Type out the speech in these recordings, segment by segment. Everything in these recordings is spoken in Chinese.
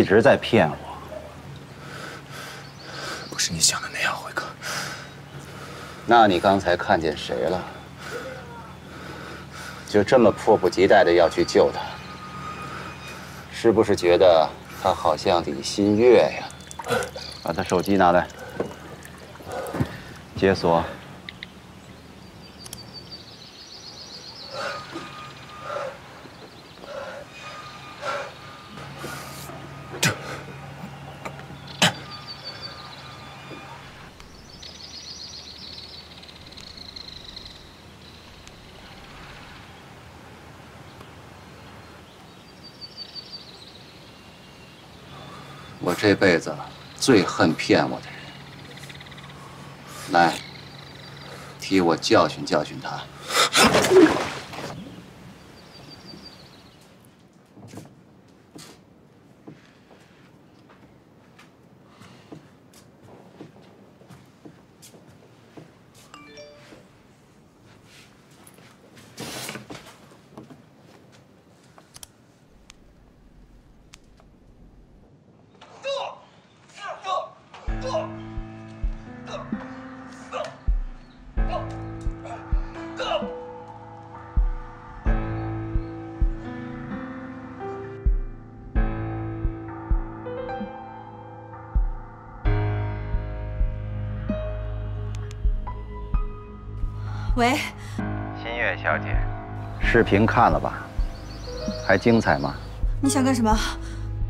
一直在骗我。不是你想的那样，辉哥。那你刚才看见谁了？就这么迫不及待的要去救他，是不是觉得他好像李新月呀？把他手机拿来，解锁。我这辈子最恨骗我的人，来，替我教训教训他。喂，新月小姐，视频看了吧？还精彩吗？你想干什么？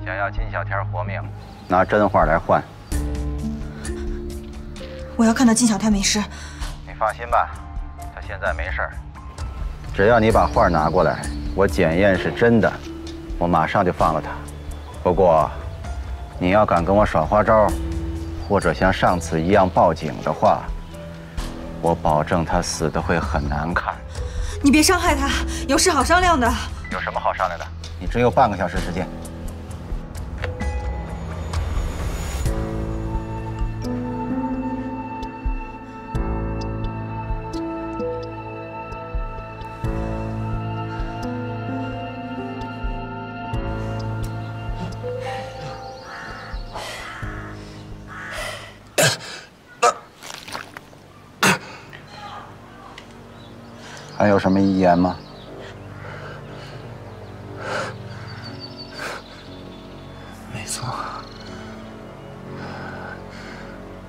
想要金小天活命，拿真话来换。我要看到金小天没事。你放心吧，他现在没事儿。只要你把画拿过来，我检验是真的，我马上就放了他。不过，你要敢跟我耍花招，或者像上次一样报警的话，我保证他死的会很难看。你别伤害他，有事好商量的。有什么好商量的？你只有半个小时时间。还有什么遗言吗？没错，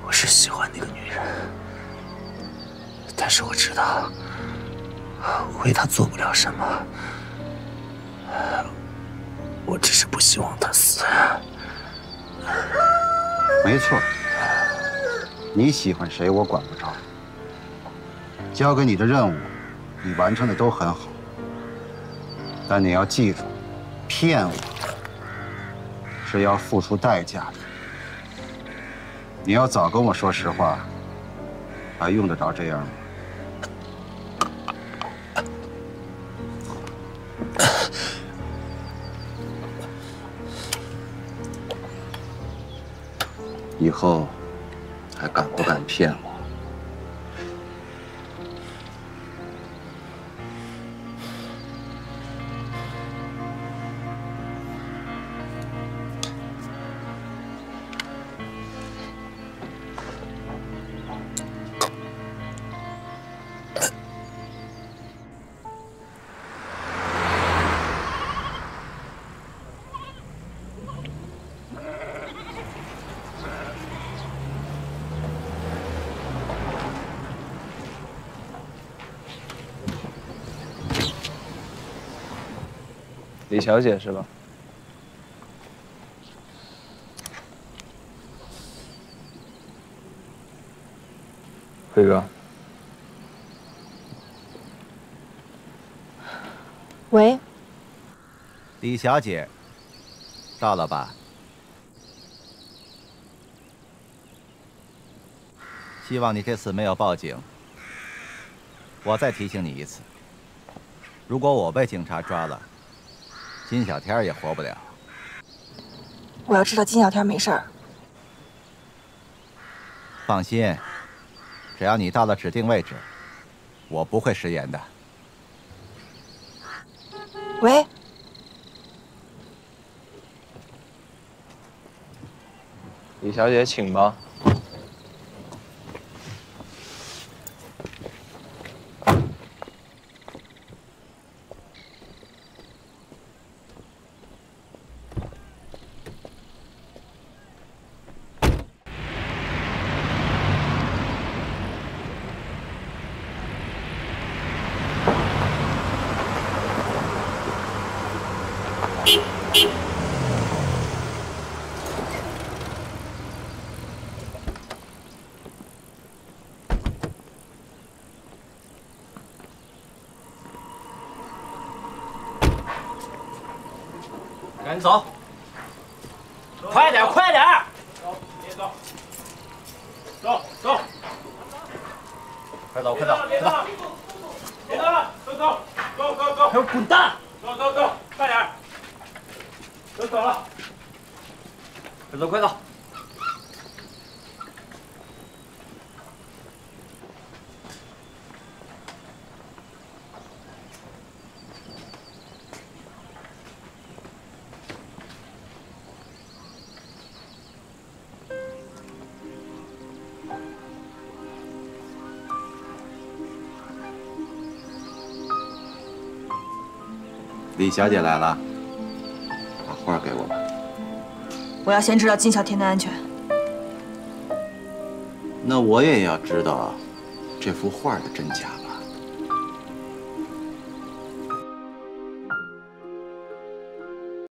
我是喜欢那个女人，但是我知道我为她做不了什么，我只是不希望她死。没错，你喜欢谁我管不着，交给你的任务，你完成的都很好。但你要记住，骗我是要付出代价的。你要早跟我说实话，还用得着这样吗？以后还敢不敢骗我？李小姐是吧？辉哥，喂，李小姐，到了吧？希望你这次没有报警。我再提醒你一次，如果我被警察抓了，金小天也活不了。我要知道金小天没事儿。放心，只要你到了指定位置，我不会食言的。喂，李小姐，请吧。赶紧走，快点，快点！走，别走，走走，快走，快走，别快走！动，别动了，走走，走走走，还有滚蛋！走走走，快点，都走了。快走，快走！李小姐来了，把画给我吧。我要先知道金小天的安全。那我也要知道这幅画的真假吧。